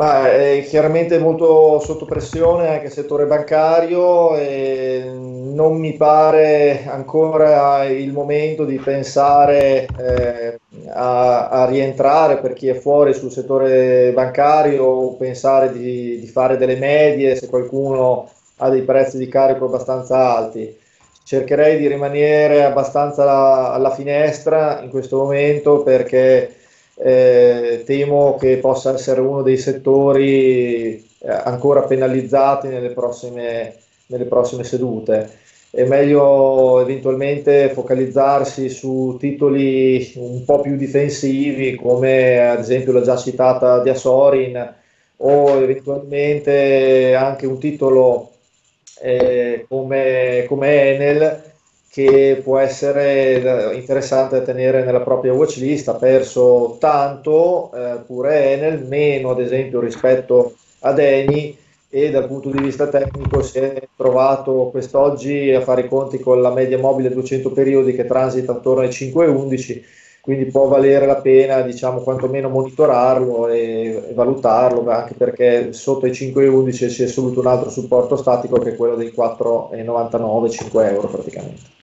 Ma è chiaramente molto sotto pressione anche il settore bancario e non mi pare ancora il momento di pensare eh, a, a, rientrare per chi è fuori sul settore bancario o pensare di, di fare delle medie se qualcuno ha dei prezzi di carico abbastanza alti. Cercherei di rimanere abbastanza alla, alla finestra in questo momento perché eh, temo che possa essere uno dei settori eh, ancora penalizzati nelle prossime, nelle prossime sedute. È meglio eventualmente focalizzarsi su titoli un po' più difensivi come ad esempio la già citata Diasorin o eventualmente anche un titolo eh, come, come Enel che può essere interessante da tenere nella propria watchlist, ha perso tanto eh, pure Enel, meno ad esempio rispetto ad Eni e dal punto di vista tecnico si è trovato quest'oggi a fare i conti con la media mobile 200 periodi che transita attorno ai 5,11 quindi può valere la pena diciamo quantomeno monitorarlo e, e valutarlo anche perché sotto i 5,11 si è assoluto un altro supporto statico che è quello dei 4,99 5 euro praticamente